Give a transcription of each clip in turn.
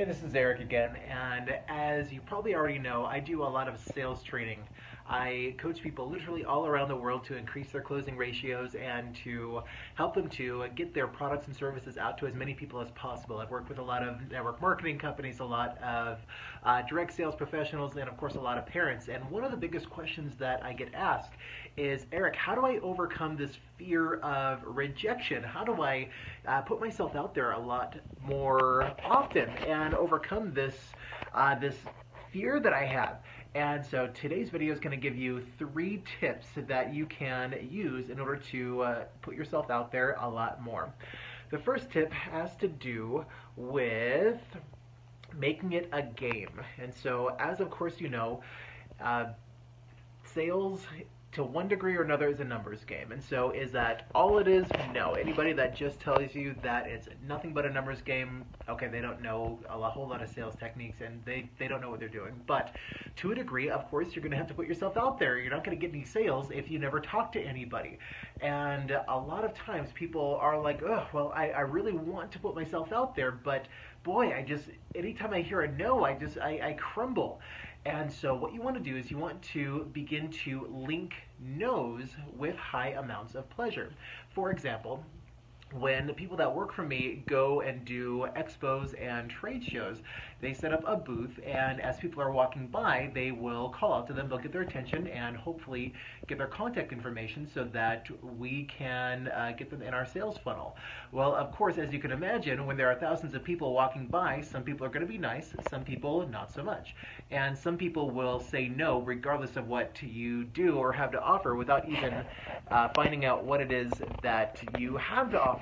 Hey, this is Eric again, and as you probably already know, I do a lot of sales training. I coach people literally all around the world to increase their closing ratios and to help them to get their products and services out to as many people as possible. I've worked with a lot of network marketing companies, a lot of uh, direct sales professionals, and of course a lot of parents. And one of the biggest questions that I get asked is, Eric, how do I overcome this fear of rejection? How do I uh, put myself out there a lot more often and overcome this uh, this fear that I have? And so today's video is going to give you three tips that you can use in order to uh, put yourself out there a lot more. The first tip has to do with making it a game. And so as of course you know, uh, sales to one degree or another is a numbers game. And so is that all it is? No. Anybody that just tells you that it's nothing but a numbers game, okay, they don't know a whole lot of sales techniques and they, they don't know what they're doing. But to a degree, of course, you're going to have to put yourself out there. You're not going to get any sales if you never talk to anybody. And a lot of times people are like, oh, well, I, I really want to put myself out there, but boy, I just, anytime I hear a no, I just, I, I crumble. And so what you want to do is you want to begin to link no's with high amounts of pleasure. For example, when the people that work for me go and do expos and trade shows, they set up a booth, and as people are walking by, they will call out to them, they'll get their attention, and hopefully get their contact information so that we can uh, get them in our sales funnel. Well, of course, as you can imagine, when there are thousands of people walking by, some people are going to be nice, some people not so much. And some people will say no regardless of what you do or have to offer without even uh, finding out what it is that you have to offer.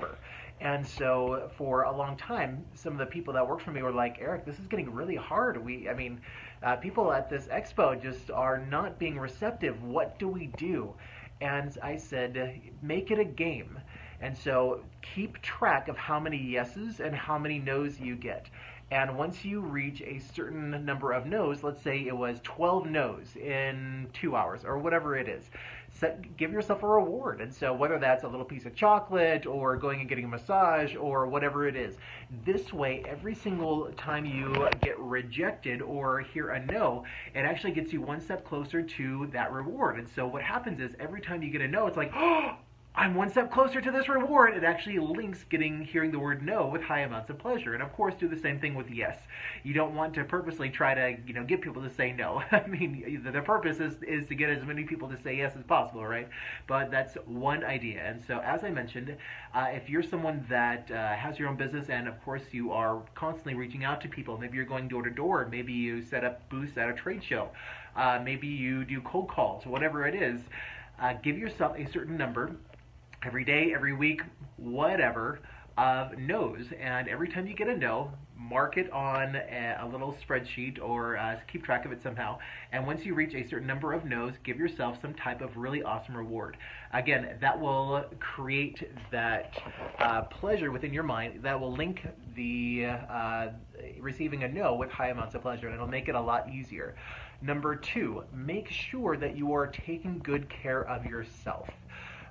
And so for a long time, some of the people that worked for me were like, Eric, this is getting really hard. We, I mean, uh, people at this expo just are not being receptive. What do we do? And I said, make it a game. And so keep track of how many yeses and how many nos you get. And once you reach a certain number of no's, let's say it was 12 no's in two hours or whatever it is, set, give yourself a reward. And so whether that's a little piece of chocolate or going and getting a massage or whatever it is, this way, every single time you get rejected or hear a no, it actually gets you one step closer to that reward. And so what happens is every time you get a no, it's like, oh, I'm one step closer to this reward. It actually links getting hearing the word no with high amounts of pleasure. And of course, do the same thing with yes. You don't want to purposely try to you know get people to say no. I mean, the, the purpose is is to get as many people to say yes as possible, right? But that's one idea. And so, as I mentioned, uh, if you're someone that uh, has your own business and of course you are constantly reaching out to people, maybe you're going door to door, maybe you set up booths at a trade show, uh, maybe you do cold calls, whatever it is. Uh, give yourself a certain number every day, every week, whatever, of no's. And every time you get a no, mark it on a, a little spreadsheet or uh, keep track of it somehow. And once you reach a certain number of no's, give yourself some type of really awesome reward. Again, that will create that uh, pleasure within your mind that will link the uh, receiving a no with high amounts of pleasure, and it'll make it a lot easier. Number two, make sure that you are taking good care of yourself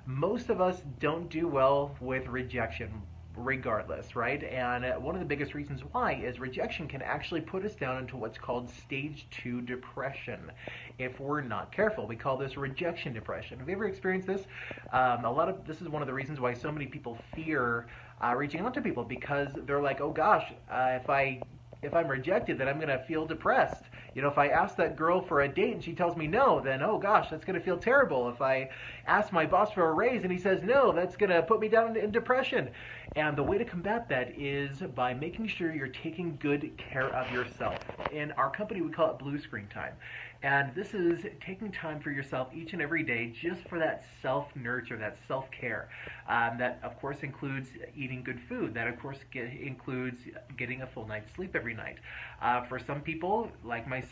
most of us don't do well with rejection regardless, right? And one of the biggest reasons why is rejection can actually put us down into what's called stage two depression if we're not careful. We call this rejection depression. Have you ever experienced this? Um, a lot of this is one of the reasons why so many people fear uh, reaching out to people because they're like, oh gosh, uh, if I if I'm rejected, then I'm going to feel depressed. You know, if I ask that girl for a date and she tells me no, then oh gosh, that's going to feel terrible. If I ask my boss for a raise and he says no, that's going to put me down in depression. And the way to combat that is by making sure you're taking good care of yourself. In our company, we call it blue screen time. And this is taking time for yourself each and every day just for that self nurture, that self care. Um, that, of course, includes eating good food. That, of course, get, includes getting a full night's sleep every night. Uh, for some people, like myself,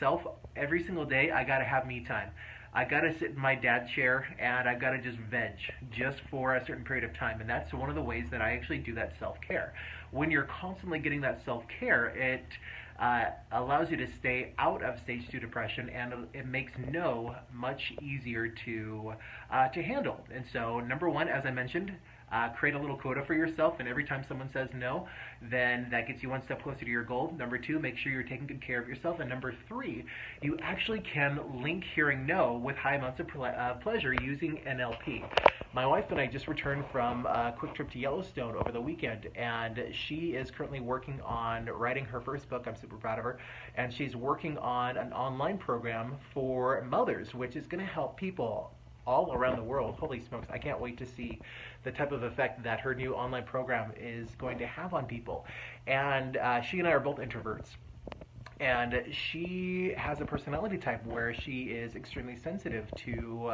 every single day I got to have me time. I gotta sit in my dad chair and I gotta just veg just for a certain period of time. And that's one of the ways that I actually do that self care. When you're constantly getting that self care, it uh, allows you to stay out of stage two depression, and it makes no much easier to uh, to handle. And so, number one, as I mentioned, Uh, create a little quota for yourself, and every time someone says no, then that gets you one step closer to your goal. Number two, make sure you're taking good care of yourself. And number three, you actually can link hearing no with high amounts of uh, pleasure using NLP. My wife and I just returned from a quick trip to Yellowstone over the weekend, and she is currently working on writing her first book. I'm super proud of her. And she's working on an online program for mothers, which is going to help people all around the world. Holy smokes, I can't wait to see the type of effect that her new online program is going to have on people. And uh, she and I are both introverts. And she has a personality type where she is extremely sensitive to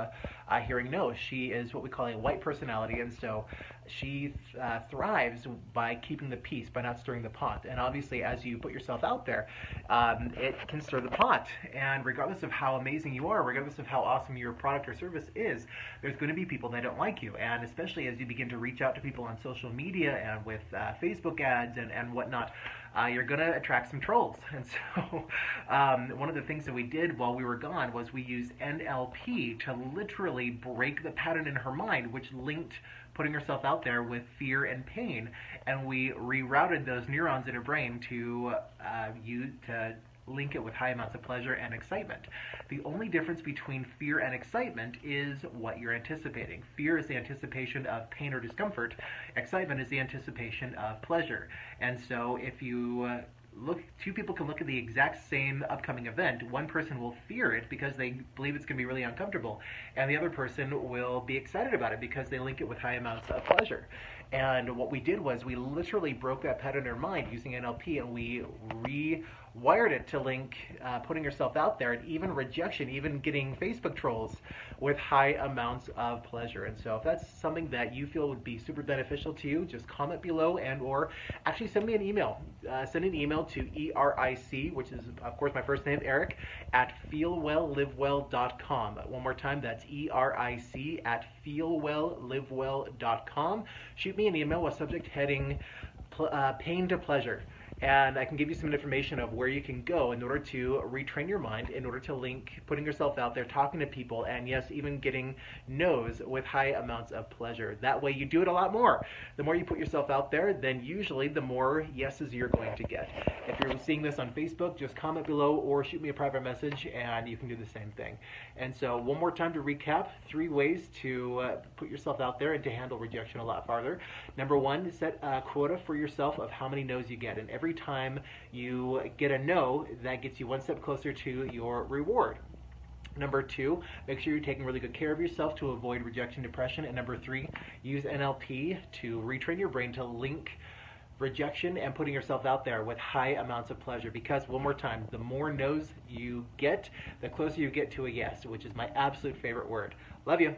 uh, hearing no. She is what we call a white personality, and so she uh, thrives by keeping the peace, by not stirring the pot. And obviously, as you put yourself out there, um, it can stir the pot. And regardless of how amazing you are, regardless of how awesome your product or service is, there's going to be people that don't like you. And especially as you begin to reach out to people on social media and with uh, Facebook ads and, and whatnot, uh, you're going to attract some trolls. And so, um, one of the things that we did while we were gone was we used NLP to literally break the pattern in her mind, which linked putting herself out there with fear and pain. And we rerouted those neurons in her brain to uh, you to link it with high amounts of pleasure and excitement. The only difference between fear and excitement is what you're anticipating. Fear is the anticipation of pain or discomfort. Excitement is the anticipation of pleasure. And so if you uh, look two people can look at the exact same upcoming event. One person will fear it because they believe it's going to be really uncomfortable and the other person will be excited about it because they link it with high amounts of pleasure. And what we did was we literally broke that pattern in our mind using NLP and we rewired it to link uh, putting yourself out there and even rejection, even getting Facebook trolls with high amounts of pleasure. And so if that's something that you feel would be super beneficial to you, just comment below and or actually send me an email. Uh, send an email to ERIC, which is of course my first name, Eric, at feelwelllivewell.com. One more time, that's ERIC at feelwelllivewell.com. Shoot me an email with subject heading uh, pain to pleasure and I can give you some information of where you can go in order to retrain your mind, in order to link putting yourself out there, talking to people, and yes, even getting no's with high amounts of pleasure. That way you do it a lot more. The more you put yourself out there, then usually the more yeses you're going to get. If you're seeing this on Facebook, just comment below or shoot me a private message and you can do the same thing. And so one more time to recap, three ways to uh, put yourself out there and to handle rejection a lot farther. Number one, set a quota for yourself of how many no's you get. And every time you get a no, that gets you one step closer to your reward. Number two, make sure you're taking really good care of yourself to avoid rejection depression. And number three, use NLP to retrain your brain to link rejection and putting yourself out there with high amounts of pleasure. Because, one more time, the more no's you get, the closer you get to a yes, which is my absolute favorite word. Love you.